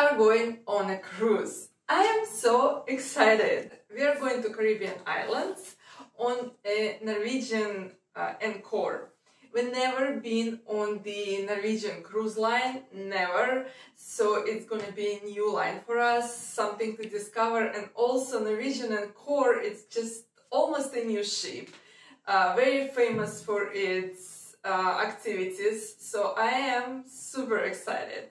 are going on a cruise. I am so excited. We are going to Caribbean islands on a Norwegian uh, Encore. We've never been on the Norwegian cruise line, never. So it's to be a new line for us, something to discover. And also Norwegian Encore, it's just almost a new ship. Uh, very famous for its uh, activities. So I am super excited.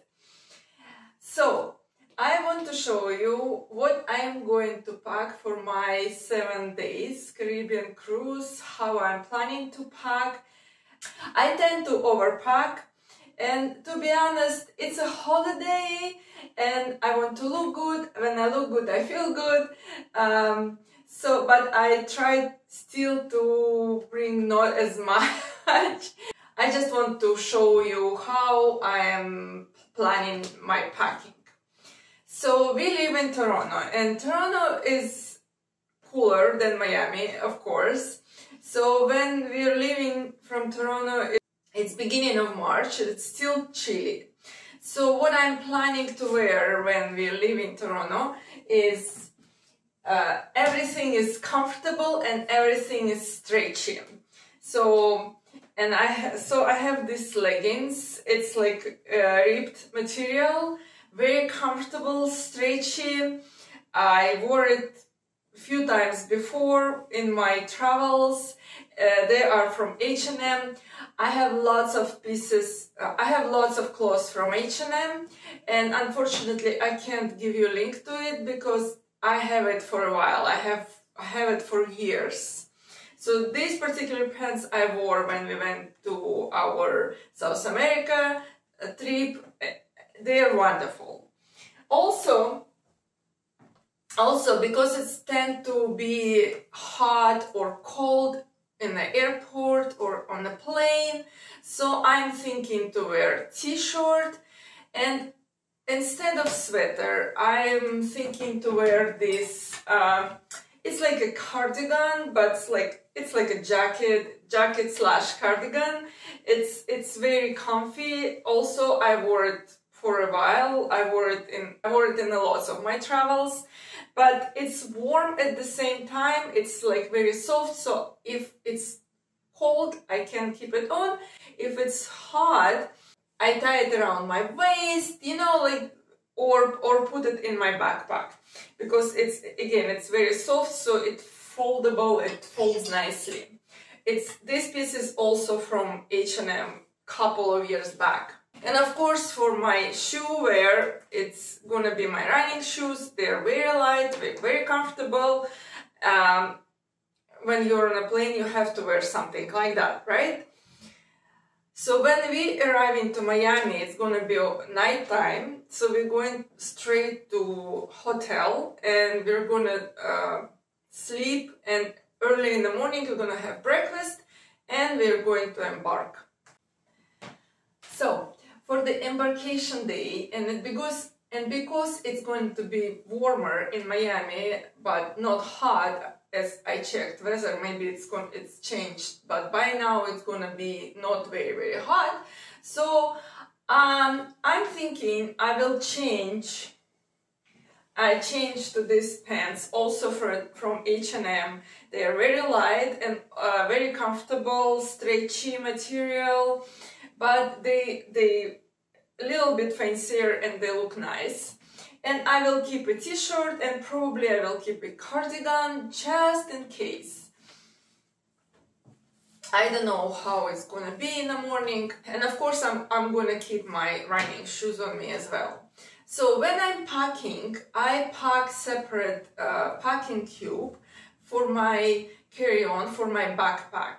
So I want to show you what I am going to pack for my seven days Caribbean cruise, how I'm planning to pack. I tend to overpack and to be honest, it's a holiday and I want to look good. When I look good, I feel good. Um, so, but I tried still to bring not as much. I just want to show you how I am planning my packing. So we live in Toronto and Toronto is cooler than Miami, of course. So when we're leaving from Toronto, it's beginning of March, it's still chilly. So what I'm planning to wear when we live in Toronto is uh, everything is comfortable and everything is stretchy. So and I so I have these leggings. It's like uh, ripped material, very comfortable, stretchy. I wore it a few times before in my travels. Uh, they are from H&M. I have lots of pieces. Uh, I have lots of clothes from H&M, and unfortunately, I can't give you a link to it because I have it for a while. I have I have it for years. So these particular pants I wore when we went to our South America trip. They are wonderful. Also, also because it's tend to be hot or cold in the airport or on the plane, so I'm thinking to wear t-shirt and instead of sweater, I'm thinking to wear this. Uh, it's like a cardigan, but it's like it's like a jacket, jacket slash cardigan. It's it's very comfy. Also, I wore it for a while. I wore it in I wore it in a lots of my travels, but it's warm at the same time. It's like very soft. So if it's cold, I can keep it on. If it's hot, I tie it around my waist. You know, like or or put it in my backpack because it's again it's very soft so it foldable it folds nicely. It's this piece is also from H&M couple of years back. And of course for my shoe wear it's gonna be my running shoes. They're very light very comfortable. Um, when you're on a plane you have to wear something like that right? So when we arrive into Miami, it's gonna be nighttime. So we're going straight to hotel and we're gonna uh, sleep and early in the morning we're gonna have breakfast and we're going to embark. So for the embarkation day and because and because it's going to be warmer in Miami but not hot as I checked weather, maybe it's going, it's changed, but by now it's gonna be not very very hot. So um, I'm thinking I will change. I changed to these pants also for, from H&M. They are very light and uh, very comfortable, stretchy material, but they they a little bit fancier and they look nice and I will keep a t-shirt and probably I will keep a cardigan just in case. I don't know how it's gonna be in the morning and of course I'm, I'm gonna keep my running shoes on me as well. So when I'm packing, I pack separate uh, packing cube for my carry-on, for my backpack,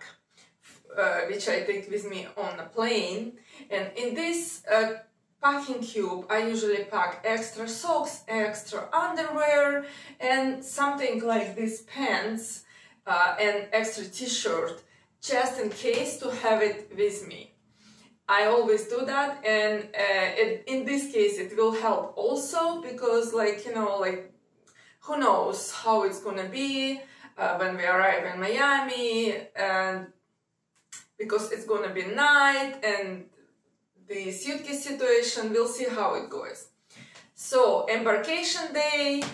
uh, which I take with me on the plane. And in this uh, packing cube, I usually pack extra socks, extra underwear, and something like these pants uh, and extra t-shirt, just in case to have it with me. I always do that, and uh, it, in this case, it will help also because, like, you know, like, who knows how it's gonna be uh, when we arrive in Miami, and because it's gonna be night and the suitcase situation, we'll see how it goes. So embarkation day,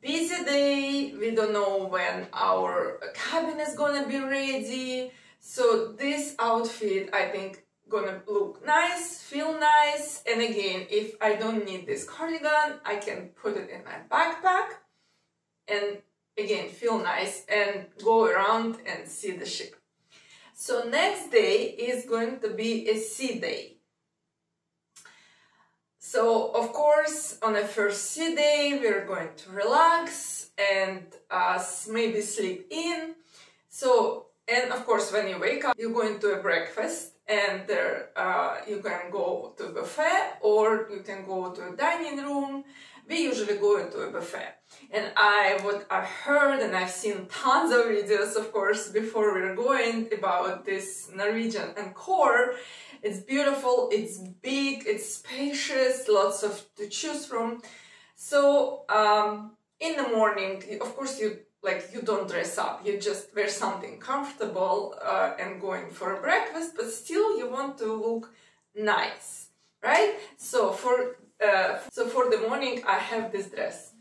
busy day, we don't know when our cabin is gonna be ready. So this outfit, I think, gonna look nice, feel nice. And again, if I don't need this cardigan, I can put it in my backpack and again, feel nice and go around and see the ship. So next day is going to be a sea day. So of course, on the first sea day, we're going to relax and uh, maybe sleep in. So, and of course, when you wake up, you're going to a breakfast and there uh, you can go to a buffet or you can go to a dining room. We usually go into a buffet. And I, what I've heard and I've seen tons of videos, of course, before we're going about this Norwegian Encore. It's beautiful, it's big, it's spacious, lots of to choose from. So um, in the morning, of course, you like you don't dress up you just wear something comfortable uh, and going for a breakfast but still you want to look nice right so for uh, so for the morning i have this dress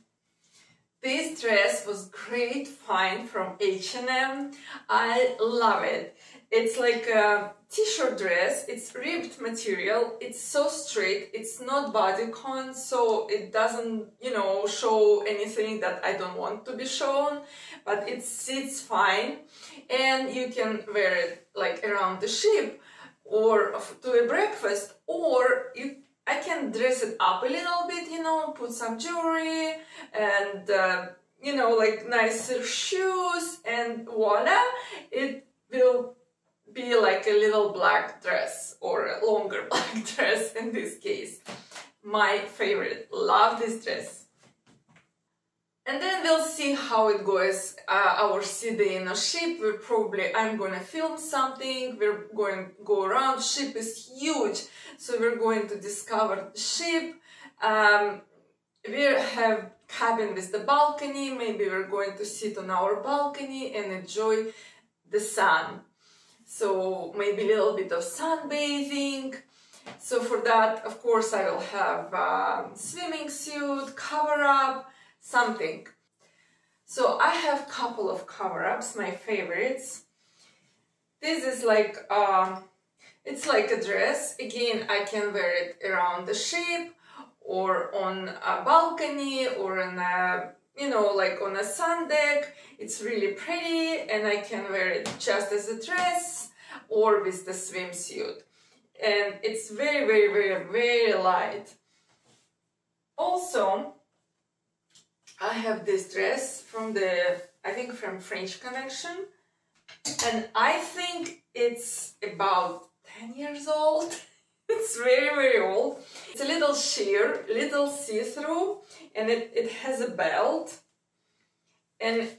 this dress was great find from H&M. I love it. It's like a t-shirt dress. It's ribbed material. It's so straight. It's not bodycon, so it doesn't, you know, show anything that I don't want to be shown, but it sits fine. And you can wear it like around the ship or to a breakfast, or you I can dress it up a little bit, you know, put some jewelry and, uh, you know, like nicer shoes and voila, it will be like a little black dress or a longer black dress in this case. My favorite, love this dress. And then we'll see how it goes. Uh, our city in a ship, we're probably, I'm gonna film something, we're going to go around, ship is huge, so we're going to discover the ship. Um, we have cabin with the balcony, maybe we're going to sit on our balcony and enjoy the sun. So maybe a little bit of sunbathing. So for that, of course, I will have a um, swimming suit, cover up, something. So I have a couple of cover-ups, my favorites. This is like, uh, it's like a dress. Again, I can wear it around the ship or on a balcony or in a, you know, like on a sun deck. It's really pretty and I can wear it just as a dress or with the swimsuit. And it's very, very, very, very light. Also, I have this dress from the, I think from French Connection. And I think it's about 10 years old. it's very, very old. It's a little sheer, little see-through, and it, it has a belt. And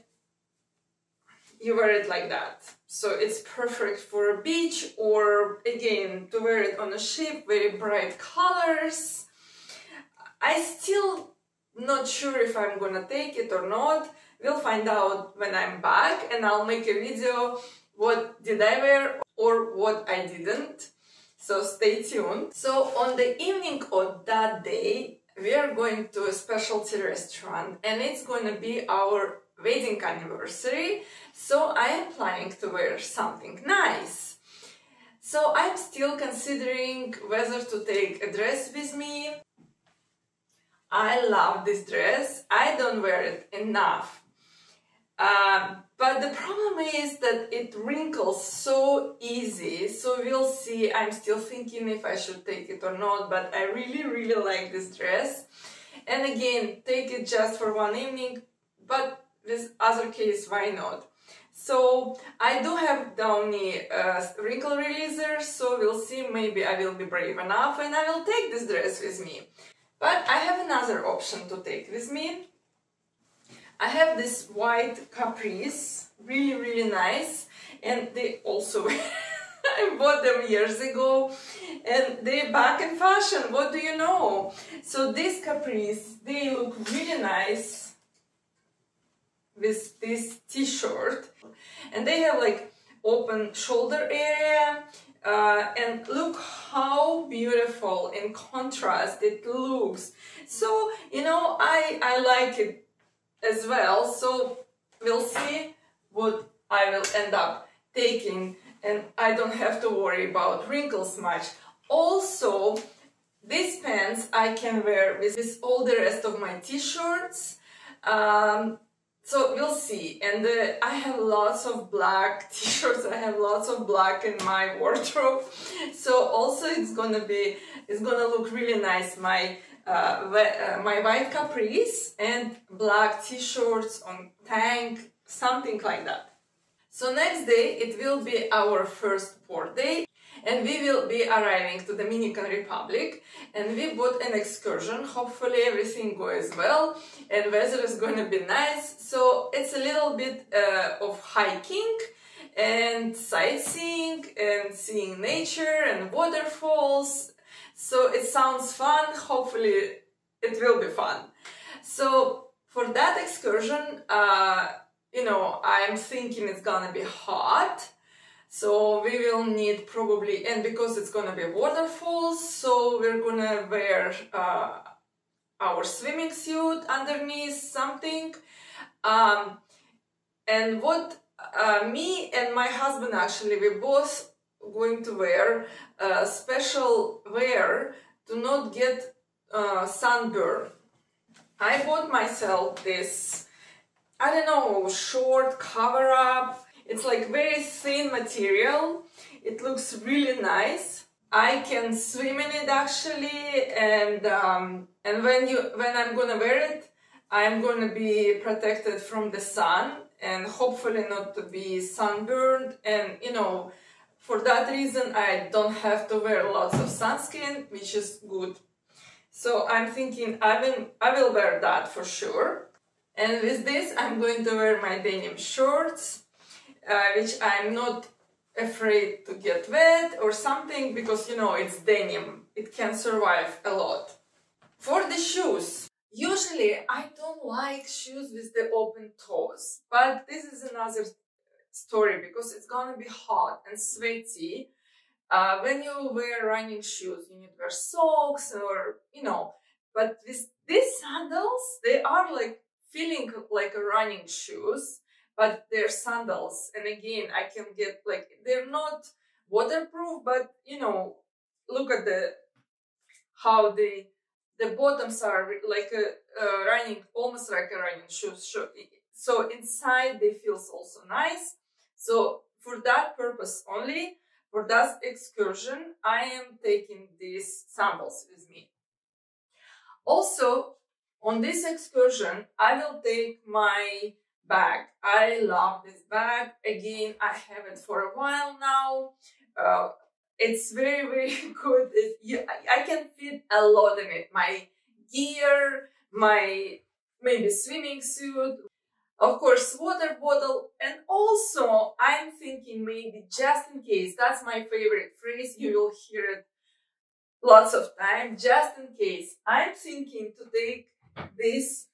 you wear it like that. So it's perfect for a beach or again to wear it on a ship, very bright colors. I still not sure if I'm gonna take it or not. We'll find out when I'm back and I'll make a video what did I wear or what I didn't. So stay tuned. So on the evening of that day, we are going to a specialty restaurant and it's going to be our wedding anniversary. So I am planning to wear something nice. So I'm still considering whether to take a dress with me I love this dress. I don't wear it enough. Um, but the problem is that it wrinkles so easy. So we'll see. I'm still thinking if I should take it or not, but I really, really like this dress. And again, take it just for one evening, but this other case, why not? So I do have Downy uh, wrinkle releaser, so we'll see, maybe I will be brave enough and I will take this dress with me. But I have another option to take with me. I have this white capris, really, really nice. And they also, I bought them years ago and they're back in fashion. What do you know? So this capris, they look really nice with this t-shirt. And they have like open shoulder area, uh, and look how beautiful in contrast it looks. So, you know, I, I like it as well. So we'll see what I will end up taking and I don't have to worry about wrinkles much. Also, these pants I can wear with, all the rest of my t-shirts. Um, so we'll see. And uh, I have lots of black t-shirts. I have lots of black in my wardrobe. So also it's gonna be, it's gonna look really nice. My uh, uh, my white capris and black t-shirts on tank, something like that. So next day it will be our first port day and we will be arriving to Dominican Republic and we bought an excursion. Hopefully everything goes well and weather is going to be nice. So it's a little bit uh, of hiking and sightseeing and seeing nature and waterfalls. So it sounds fun. Hopefully it will be fun. So for that excursion, uh, you know, I'm thinking it's gonna be hot so we will need probably, and because it's gonna be waterfalls, so we're gonna wear uh, our swimming suit underneath something. Um, and what uh, me and my husband actually, we both going to wear uh, special wear to not get uh, sunburn. I bought myself this, I don't know, short cover up it's like very thin material. It looks really nice. I can swim in it actually, and um, and when you when I'm gonna wear it, I'm gonna be protected from the sun and hopefully not to be sunburned. And you know, for that reason, I don't have to wear lots of sunscreen, which is good. So I'm thinking I will I will wear that for sure. And with this, I'm going to wear my denim shorts uh, which I'm not afraid to get wet or something because you know it's denim it can survive a lot for the shoes usually i don't like shoes with the open toes but this is another story because it's gonna be hot and sweaty uh, when you wear running shoes you need to wear socks or you know but with these sandals they are like feeling like a running shoes but they're sandals. And again, I can get like, they're not waterproof, but you know, look at the, how the, the bottoms are like a, a running, almost like a running shoes. So inside they feels also nice. So for that purpose only, for that excursion, I am taking these sandals with me. Also, on this excursion, I will take my bag. I love this bag. Again, I have it for a while now. Uh, it's very, very good. It, you, I, I can fit a lot in it. My gear, my maybe swimming suit, of course, water bottle. And also, I'm thinking maybe just in case, that's my favorite phrase. You will hear it lots of time. Just in case, I'm thinking to take this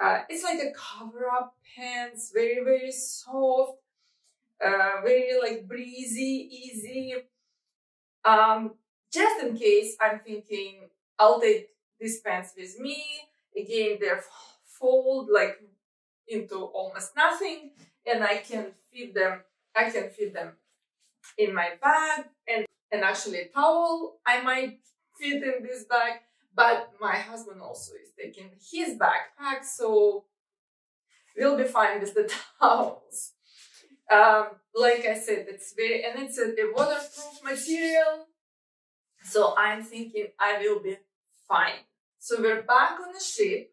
uh, it's like a cover up pants, very, very soft, uh, very like breezy, easy. Um, just in case I'm thinking I'll take these pants with me. Again, they're fold like into almost nothing and I can fit them, I can fit them in my bag and, and actually towel I might fit in this bag but my husband also is taking his backpack, so we'll be fine with the towels. Um, like I said, it's very, and it's a, a waterproof material. So I'm thinking I will be fine. So we're back on the ship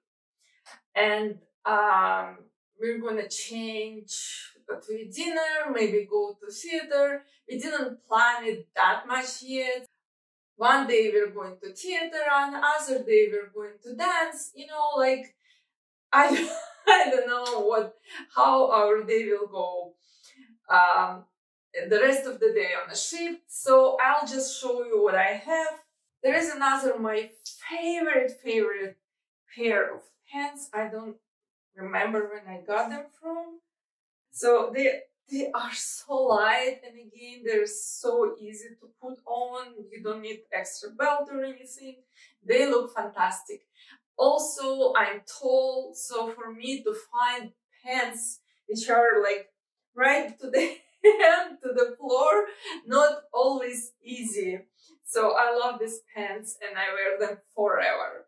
and um, we're gonna change to dinner, maybe go to theater. We didn't plan it that much yet. One day we're going to theater, and other day we're going to dance. You know, like I don't, I don't know what how our day will go. Um, the rest of the day on the ship. So I'll just show you what I have. There is another my favorite favorite pair of pants. I don't remember when I got them from. So they they are so light and again they're so easy to put on. You don't need extra belt or anything. They look fantastic. Also i'm tall so for me to find pants which are like right to the hand to the floor not always easy. So i love these pants and i wear them forever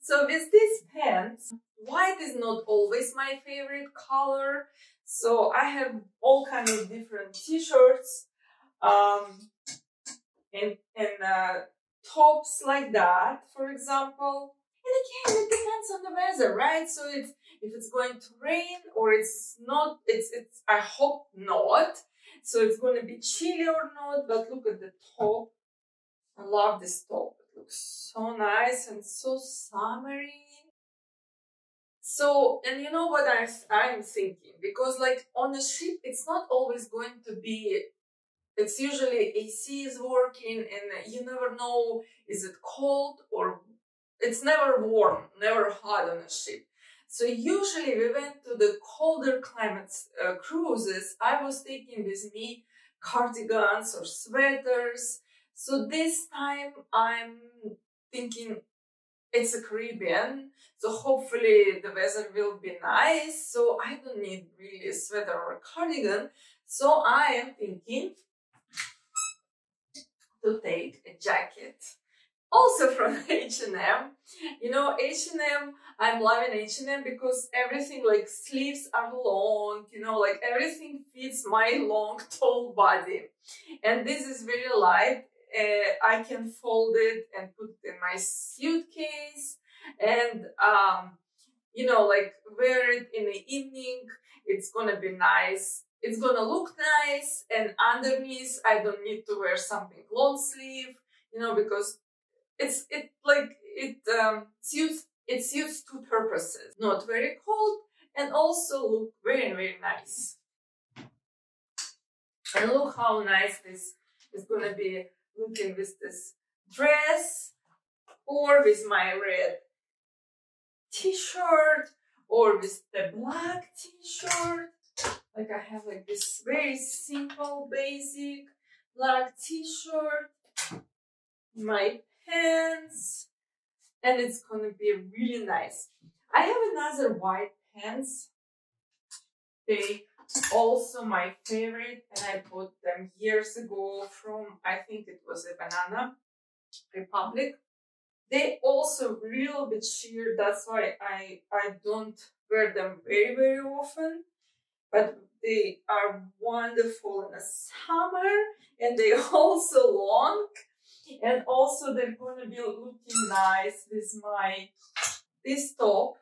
so with these pants white is not always my favorite color so I have all kinds of different t-shirts um, and, and uh, tops like that, for example. And again, it depends on the weather, right? So if it's going to rain or it's not, it's it's I hope not. So it's going to be chilly or not, but look at the top. I love this top. Looks so nice and so summery. So, and you know what I, I'm thinking? Because like on a ship, it's not always going to be, it's usually AC is working and you never know, is it cold or it's never warm, never hot on a ship. So usually we went to the colder climates uh, cruises. I was taking with me cardigans or sweaters. So this time I'm thinking it's a Caribbean, so hopefully the weather will be nice. So I don't need really a sweater or a cardigan. So I am thinking to take a jacket. Also from H&M. You know, H&M, I'm loving H&M because everything like sleeves are long, you know, like everything fits my long, tall body. And this is very light uh, I can fold it and put it in my suitcase. And um, you know like wear it in the evening. It's gonna be nice. It's gonna look nice. And underneath I don't need to wear something long sleeve you know because it's it like it um, suits it suits two purposes. Not very cold and also look very very nice. And look how nice this is gonna be looking with this dress or with my red t-shirt or with the black t-shirt? Like I have like this very simple basic black t-shirt my pants and it's gonna be really nice. I have another white pants. They also my favorite and I bought them years ago from I think it was a banana republic. They also real bit sheer that's why I I don't wear them very very often. But they are wonderful in the summer and they also long. And also they're going to be looking nice with my this top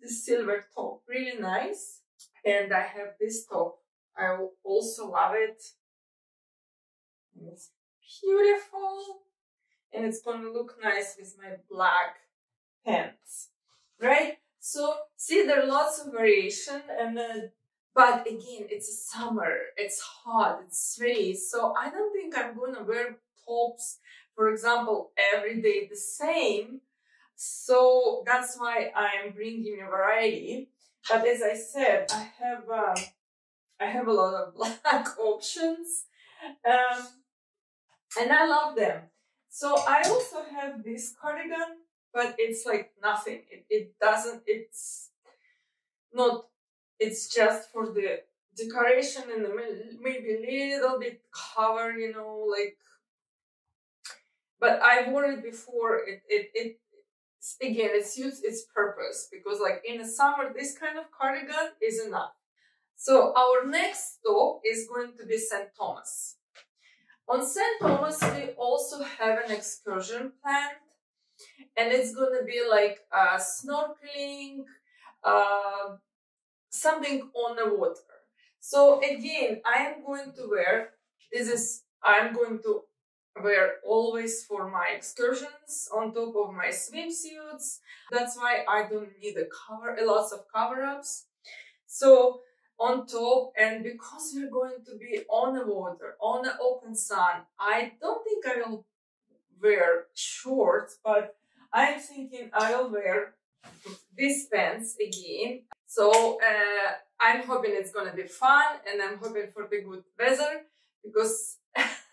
this silver top really nice and I have this top. I also love it. It's beautiful. And it's gonna look nice with my black pants. Right? So see there are lots of variation and then but again it's summer, it's hot, it's rainy, so I don't think I'm gonna wear tops, for example, every day the same. So that's why I'm bringing a variety. But as I said, I have uh, I have a lot of black options, um, and I love them. So I also have this cardigan, but it's like nothing. It, it doesn't. It's not. It's just for the decoration and maybe a little bit cover, you know, like. But I've worn it before. It it it again, it suits its purpose because like in the summer, this kind of cardigan is enough. So our next stop is going to be St. Thomas. On St. Thomas, we also have an excursion planned and it's going to be like uh, snorkeling, uh, something on the water. So again, I am going to wear, this is, I'm going to wear always for my excursions on top of my swimsuits. That's why I don't need a cover, a lots of cover-ups. So on top, and because we're going to be on the water, on the open sun, I don't think I will wear shorts, but I'm thinking I'll wear these pants again. So uh, I'm hoping it's gonna be fun and I'm hoping for the good weather because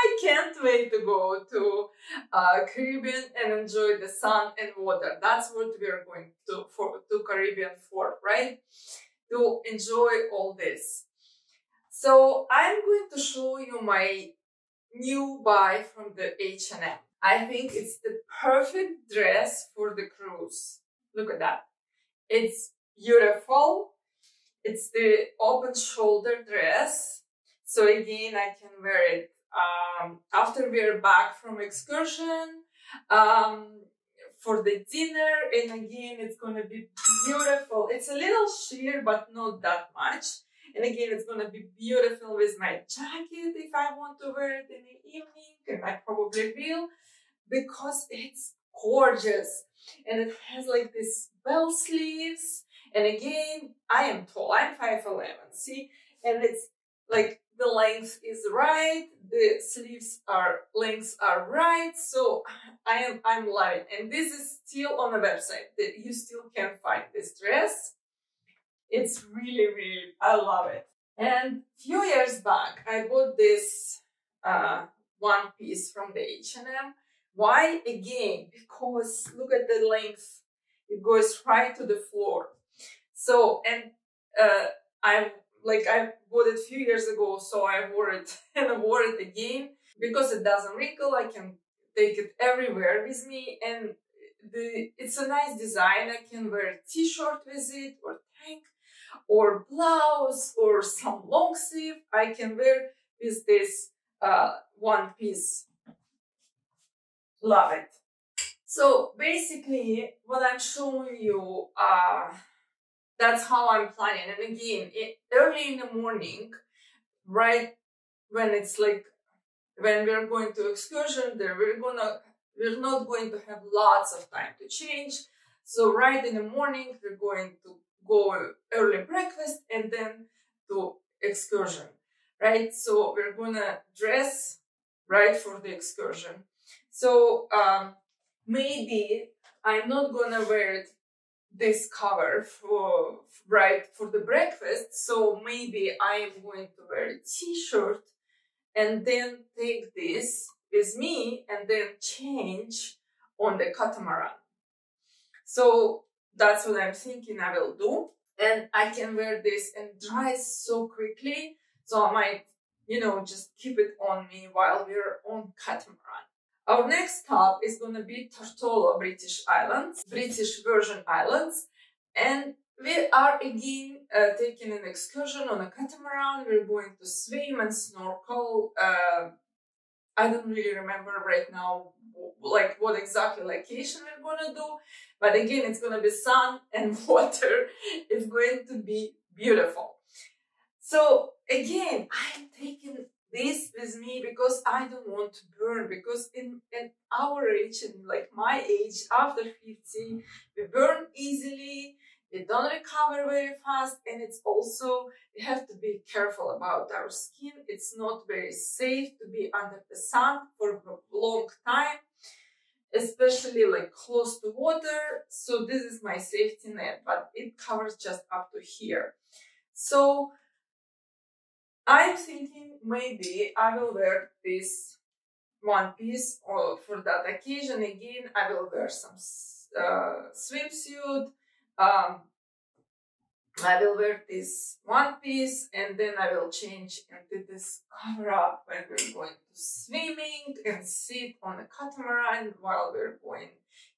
I can't wait to go to uh, Caribbean and enjoy the sun and water. That's what we are going to for to Caribbean for, right? To enjoy all this. So I'm going to show you my new buy from the H&M. I think it's the perfect dress for the cruise. Look at that. It's beautiful. It's the open shoulder dress. So again, I can wear it um, after we're back from excursion um, for the dinner. And again, it's to be beautiful. It's a little sheer, but not that much. And again, it's going to be beautiful with my jacket if I want to wear it in the evening, and I probably will, because it's gorgeous. And it has like this bell sleeves. And again, I am tall, I'm 5'11", see? And it's like the length is right, the sleeves are lengths are right, so I am I'm loving. And this is still on the website that you still can find this dress. It's really, really, I love it. And few years back, I bought this uh, one piece from the H&M. Why? Again, because look at the length. It goes right to the floor. So, and uh, I like I bought it a few years ago, so I wore it and I wore it again because it doesn't wrinkle. I can take it everywhere with me, and the it's a nice design. I can wear a t-shirt with it or tank or blouse or some long sleeve I can wear with this uh, one piece. Love it. So basically what I'm showing you, uh, that's how I'm planning. And again, it, early in the morning, right when it's like, when we're going to excursion there, we're gonna, we're not going to have lots of time to change. So right in the morning, we're going to go early breakfast and then to excursion, right? So we're gonna dress right for the excursion. So um, maybe I'm not gonna wear this cover for right for the breakfast. So maybe I am going to wear a t-shirt and then take this with me and then change on the catamaran. So that's what I'm thinking I will do. And I can wear this and dry so quickly. So I might, you know, just keep it on me while we're on catamaran. Our next stop is going to be Tortola, British Islands, British Virgin Islands. And we are again uh, taking an excursion on a catamaran. We're going to swim and snorkel. Uh, I don't really remember right now like what exactly location we're gonna do but again it's gonna be sun and water it's going to be beautiful so again i'm taking this with me because i don't want to burn because in, in our age and like my age after 50 we burn easily we don't recover very fast and it's also we have to be careful about our skin. It's not very safe to be under the sun for a long time especially like close to water. So this is my safety net but it covers just up to here. So i'm thinking maybe i will wear this one piece or for that occasion again i will wear some uh, swimsuit um, I will wear this one piece and then I will change into this cover up when we're going to swimming and sit on a catamaran while we're going,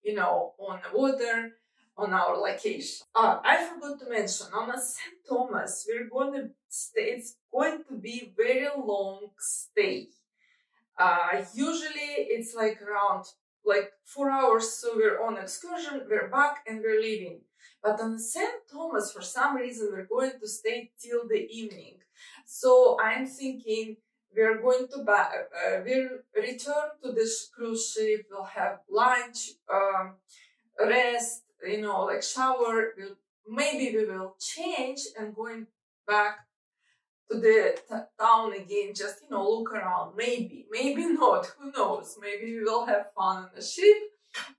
you know, on the water on our location. Uh, I forgot to mention on a St. Thomas, we're going to it's going to be very long stay. Uh, usually it's like around like four hours. So we're on excursion, we're back and we're leaving. But on St. Thomas, for some reason, we're going to stay till the evening. So I'm thinking we're going to back, uh, we'll return to this cruise ship, we'll have lunch, um, rest, you know, like shower. We'll, maybe we will change and going back to the town again, just, you know, look around. Maybe, maybe not. Who knows? Maybe we will have fun on the ship.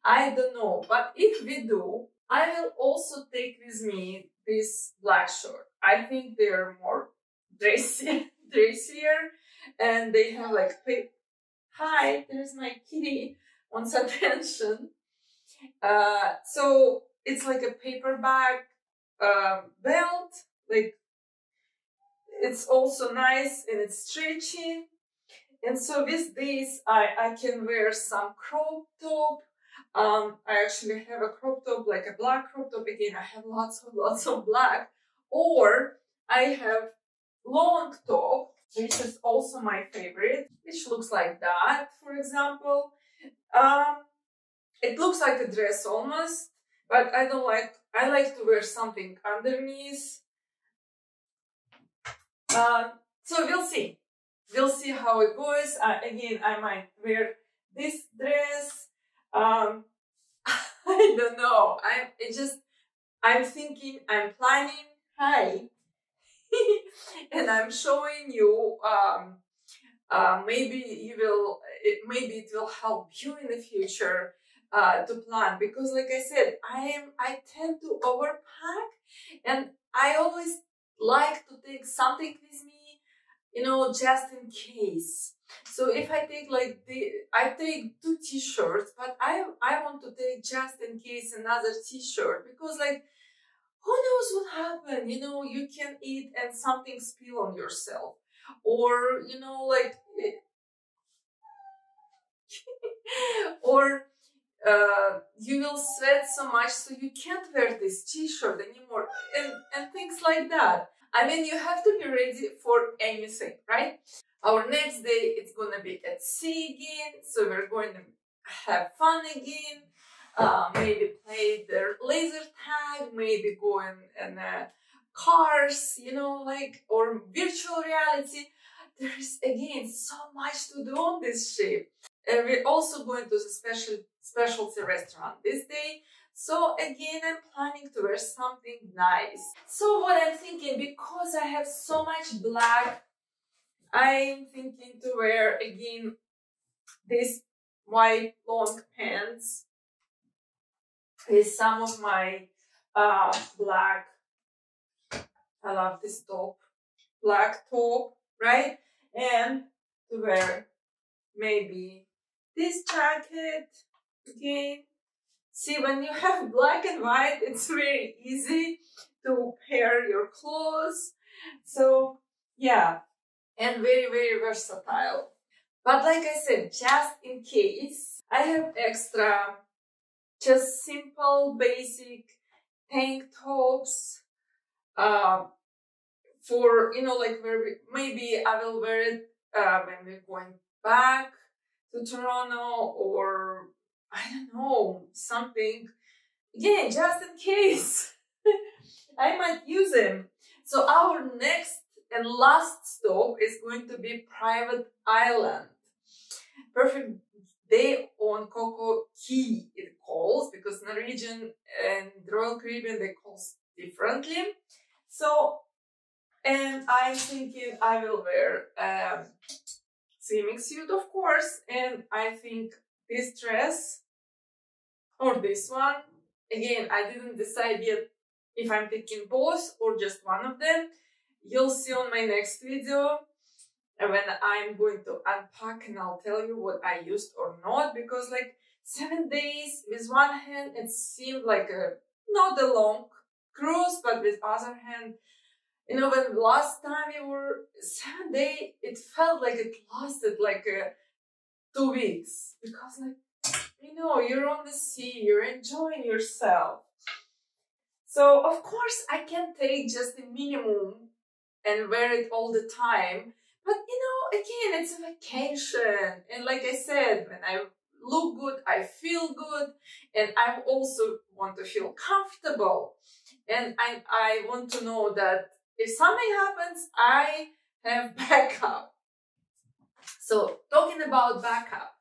I don't know. But if we do, I will also take with me this black shirt. I think they're more dressy, dressier, and they have like hi, there's my kitty wants attention. Uh, so it's like a paper bag uh, belt, like it's also nice and it's stretchy. And so with this, I, I can wear some crop top. Um, I actually have a crop top, like a black crop top. Again, I have lots of lots of black. Or I have long top, which is also my favorite, which looks like that, for example. Um, it looks like a dress almost, but I don't like, I like to wear something underneath. Um, so we'll see. We'll see how it goes. Uh, again, I might wear this dress. Um, I don't know. I'm it just, I'm thinking, I'm planning. Hi. and I'm showing you um, uh, maybe you will it, maybe it will help you in the future uh, to plan because like I said I am I tend to overpack and I always like to take something with me you know just in case. So if I take like the I take two t-shirts but I I want to take just in case another t-shirt because like who knows what happened? You know you can eat and something spill on yourself. Or you know like or uh, you will sweat so much so you can't wear this t-shirt anymore and, and things like that. I mean you have to be ready for anything right? Our next day it's gonna be at sea again so we're going to have fun again. Uh, maybe play the laser tag maybe go in, in uh, cars you know like or virtual reality. There's again so much to do on this ship and we're also going to the special specialty restaurant this day. So again, I'm planning to wear something nice. So what I'm thinking, because I have so much black, I'm thinking to wear again this white long pants with some of my uh, black, I love this top, black top, right? And to wear maybe this jacket again. See, when you have black and white, it's very easy to pair your clothes. So, yeah, and very, very versatile. But like I said, just in case, I have extra, just simple, basic tank tops uh, for, you know, like where maybe I will wear it uh, when we're going back to Toronto or I don't know, something. Yeah, just in case. I might use them. So our next and last stop is going to be Private Island. Perfect day on Coco Key, it calls, because Norwegian and Royal Caribbean, they call differently. So, and I'm thinking I will wear um, swimming suit, of course, and I think this dress or this one. Again, I didn't decide yet if I'm taking both or just one of them. You'll see on my next video when I'm going to unpack and I'll tell you what I used or not because like seven days with one hand it seemed like a not a long cruise but with other hand you know when last time we were seven day it felt like it lasted like uh, two weeks. Because like you know you're on the sea you're enjoying yourself. So of course i can take just the minimum and wear it all the time. But you know again it's a vacation. And like i said when i look good i feel good. And i also want to feel comfortable. And i i want to know that if something happens, I have backup. So talking about backup,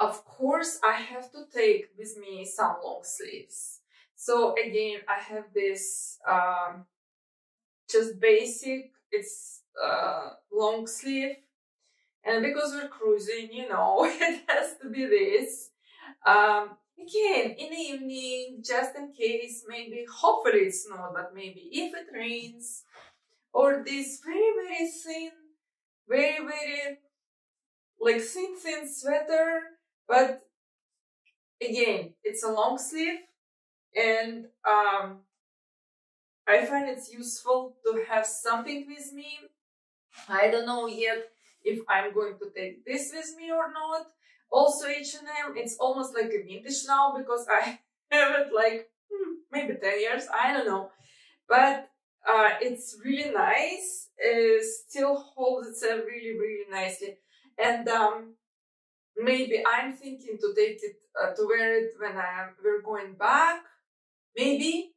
of course I have to take with me some long sleeves. So again, I have this um, just basic, it's uh, long sleeve. And because we're cruising, you know, it has to be this. Um, again, in the evening, just in case, maybe, hopefully it's not, but maybe if it rains, or this very very thin, very very like thin thin sweater, but again it's a long sleeve and um, I find it's useful to have something with me. I don't know yet if I'm going to take this with me or not. Also H&M, it's almost like a vintage now because I have it like hmm, maybe 10 years, I don't know. But uh, it's really nice, it still holds itself really, really nicely. And um, maybe I'm thinking to take it, uh, to wear it when I'm, we're going back. Maybe,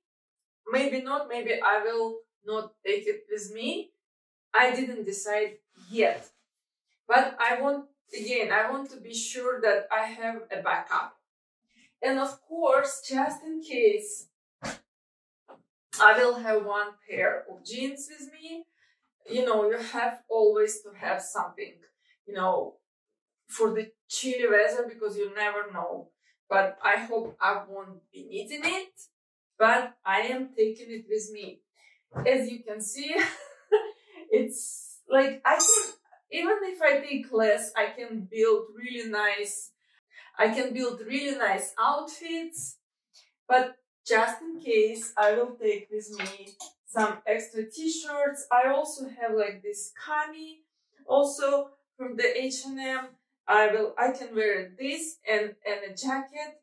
maybe not, maybe I will not take it with me. I didn't decide yet. But I want, again, I want to be sure that I have a backup. And of course, just in case, I will have one pair of jeans with me. You know, you have always to have something, you know, for the chilly weather because you never know. But I hope I won't be needing it, but I am taking it with me. As you can see, it's like I can, even if I take less, I can build really nice, I can build really nice outfits. But just in case, I will take with me some extra t-shirts. I also have like this cami, also from the H&M. I will, I can wear this and, and a jacket.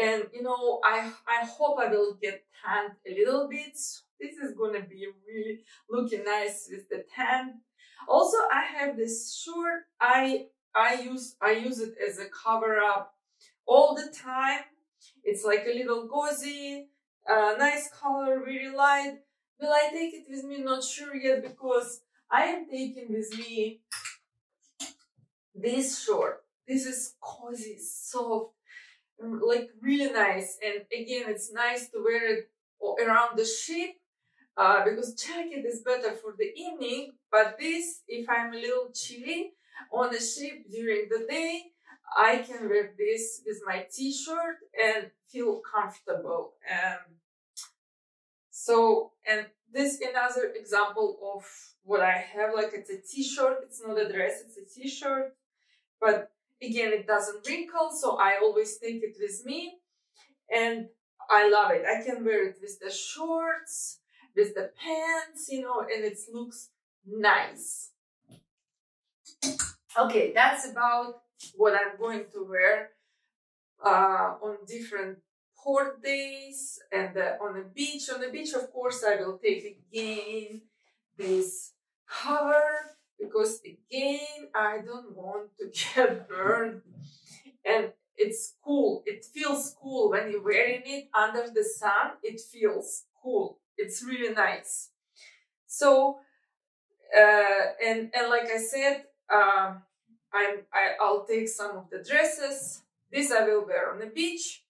And, you know, I, I hope I will get tanned a little bit. This is gonna be really looking nice with the tan. Also, I have this shirt. I, I use, I use it as a cover up all the time. It's like a little gauzy, uh, nice color, very light. Will I take it with me? Not sure yet because I am taking with me this short. This is cozy, soft, like really nice. And again, it's nice to wear it around the ship uh, because jacket is better for the evening. But this, if I'm a little chilly on the ship during the day, I can wear this with my t-shirt and feel comfortable. Um, so, and this another example of what I have, like it's a t-shirt, it's not a dress, it's a t-shirt, but again, it doesn't wrinkle, so I always take it with me, and I love it. I can wear it with the shorts, with the pants, you know, and it looks nice. Okay, that's about what I'm going to wear uh, on different port days and uh, on the beach. On the beach, of course, I will take again this cover because again, I don't want to get burned. And it's cool. It feels cool when you're wearing it under the sun. It feels cool. It's really nice. So, uh, and and like I said, um, I'm I, I'll take some of the dresses. This I will wear on the beach,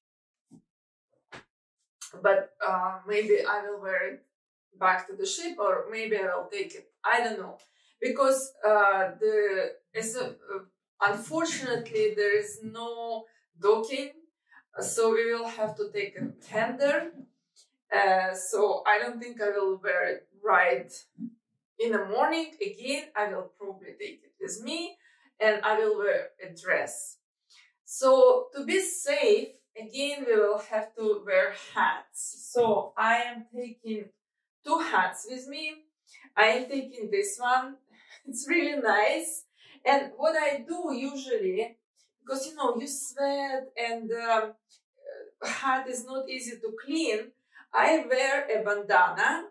but uh, maybe I will wear it back to the ship, or maybe I will take it. I don't know because uh, the as a, uh, unfortunately there is no docking, so we will have to take a tender. Uh, so I don't think I will wear it right in the morning. Again, I will probably take it with me, and I will wear a dress. So to be safe, again we will have to wear hats. So I am taking two hats with me. I am taking this one it's really nice. And what I do usually, because you know, you sweat and um, hat is not easy to clean, I wear a bandana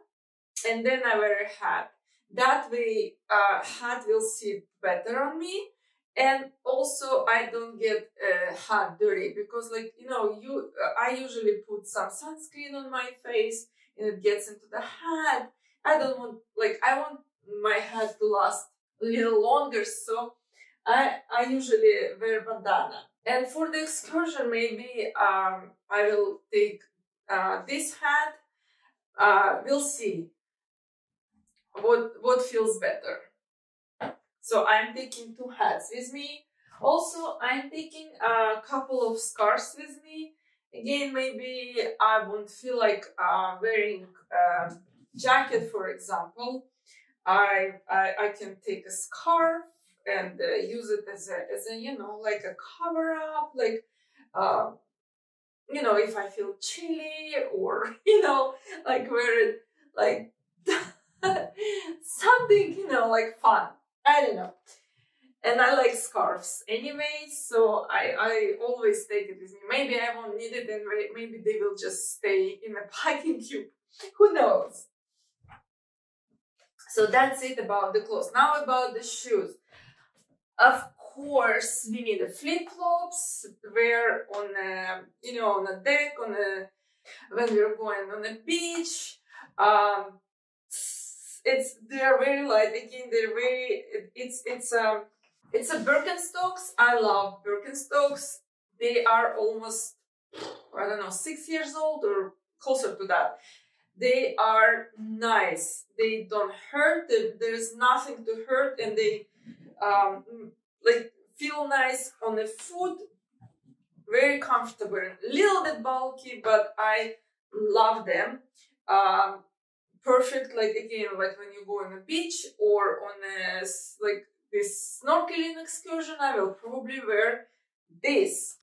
and then I wear a hat. That way, uh, hat will sit better on me. And also, I don't get uh, hat dirty because, like you know, you I usually put some sunscreen on my face and it gets into the hat. I don't want like I want my hat to last a little longer, so I, I usually wear bandana. And for the excursion, maybe um, I will take uh, this hat. Uh, we'll see what what feels better. So I'm taking two hats with me. Also, I'm taking a couple of scarves with me. Again, maybe I won't feel like uh, wearing a jacket, for example. I, I, I can take a scarf and uh, use it as a, as a, you know, like a cover up, like, uh, you know, if I feel chilly or, you know, like wear it like something, you know, like fun. I don't know. And I like scarves anyway, so I, I always take it with me. Maybe I won't need it and maybe they will just stay in a packing tube. Who knows? So that's it about the clothes. Now about the shoes. Of course, we need flip-flops, wear on a, you know, on a deck, on a, when we're going on a beach. Um, it's, they're very light. Again, they're very, it's, it's, um, it's a Birkenstocks. I love Birkenstocks. They are almost, I don't know, six years old or closer to that they are nice they don't hurt there's nothing to hurt and they um, like feel nice on the foot very comfortable a little bit bulky but i love them um, perfect like again like when you go on a beach or on a like this snorkeling excursion i will probably wear this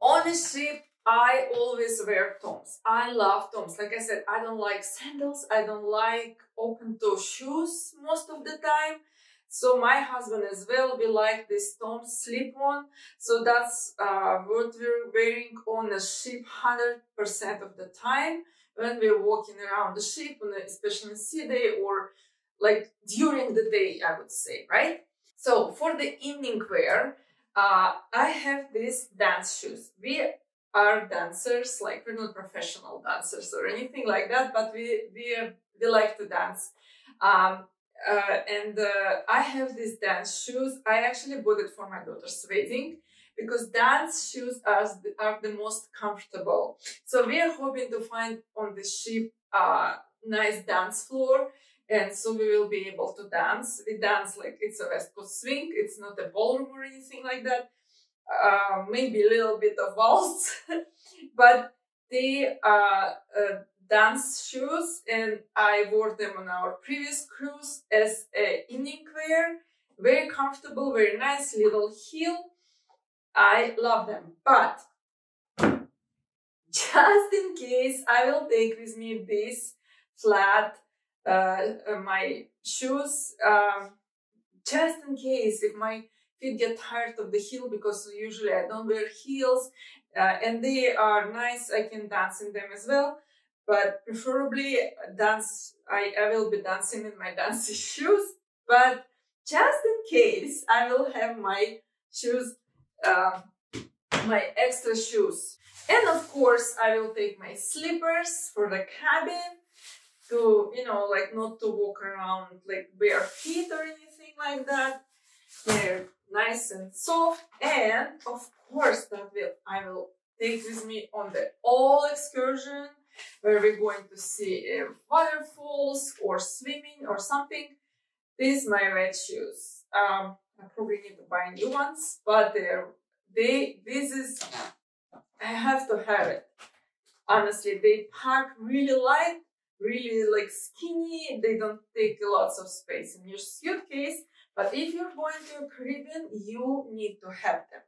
on a ship I always wear Toms. I love Toms. Like I said, I don't like sandals. I don't like open toe shoes most of the time. So my husband as well, we like this Toms slip on. So that's uh, what we're wearing on a ship 100% of the time when we're walking around the ship, on a, especially on sea day or like during the day, I would say, right? So for the evening wear, uh, I have these dance shoes. We are dancers, like we're not professional dancers or anything like that, but we we we like to dance. Um, uh, and uh, I have these dance shoes. I actually bought it for my daughter's wedding because dance shoes are the, are the most comfortable. So we are hoping to find on the ship a uh, nice dance floor. And so we will be able to dance. We dance like it's a West Coast swing. It's not a ballroom or anything like that uh, maybe a little bit of waltz, but they are uh, dance shoes and I wore them on our previous cruise as a evening wear. Very comfortable, very nice little heel. I love them, but just in case I will take with me this flat uh, uh, my shoes um, just in case if my feet get tired of the heel because usually I don't wear heels uh, and they are nice. I can dance in them as well, but preferably dance. I, I will be dancing in my dancing shoes, but just in case I will have my shoes, uh, my extra shoes. And of course, I will take my slippers for the cabin to, you know, like not to walk around like bare feet or anything like that. They're nice and soft. And of course, that will I will take with me on the all excursion where we're going to see uh, waterfalls or swimming or something. These my red shoes. Um, I probably need to buy new ones, but they're they this is I have to have it. Honestly, they pack really light, really like skinny. They don't take lots of space in your suitcase. But if you're going to a Caribbean, you need to have them.